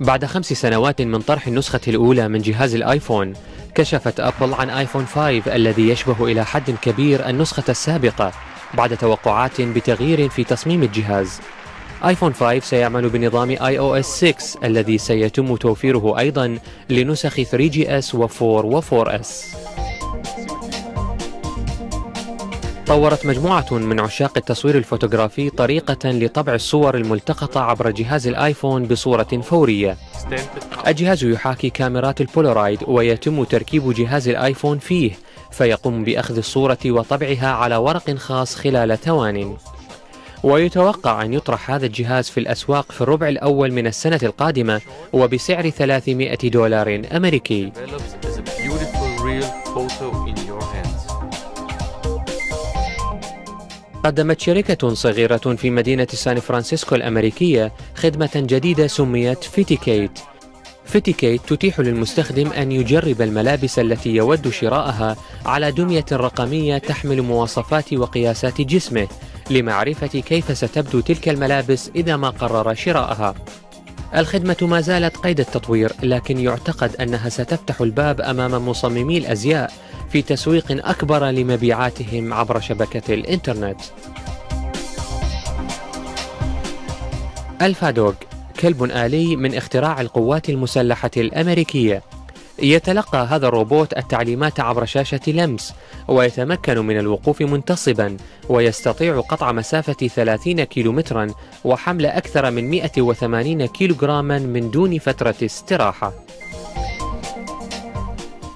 بعد خمس سنوات من طرح النسخة الأولى من جهاز الآيفون كشفت أبل عن آيفون 5 الذي يشبه إلى حد كبير النسخة السابقة بعد توقعات بتغيير في تصميم الجهاز. آيفون 5 سيعمل بنظام iOS 6 الذي سيتم توفيره أيضا لنسخ 3GS و4 و4S طورت مجموعة من عشاق التصوير الفوتوغرافي طريقة لطبع الصور الملتقطة عبر جهاز الآيفون بصورة فورية. الجهاز يحاكي كاميرات البولارويد ويتم تركيب جهاز الآيفون فيه فيقوم بأخذ الصورة وطبعها على ورق خاص خلال ثوان. ويتوقع أن يطرح هذا الجهاز في الأسواق في الربع الأول من السنة القادمة وبسعر 300 دولار أمريكي. قدمت شركة صغيرة في مدينة سان فرانسيسكو الأمريكية خدمة جديدة سميت فيتيكيت فيتيكيت تتيح للمستخدم أن يجرب الملابس التي يود شراءها على دمية رقمية تحمل مواصفات وقياسات جسمه لمعرفة كيف ستبدو تلك الملابس إذا ما قرر شراءها. الخدمة ما زالت قيد التطوير لكن يعتقد أنها ستفتح الباب أمام مصممي الأزياء في تسويق أكبر لمبيعاتهم عبر شبكة الإنترنت. الفادوغ كلب آلي من اختراع القوات المسلحة الأمريكية يتلقى هذا الروبوت التعليمات عبر شاشة لمس ويتمكن من الوقوف منتصبا ويستطيع قطع مسافة 30 كيلومترا وحمل أكثر من 180 كيلوغراما من دون فترة استراحة.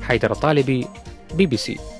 حيدر الطالبي بي بي سي.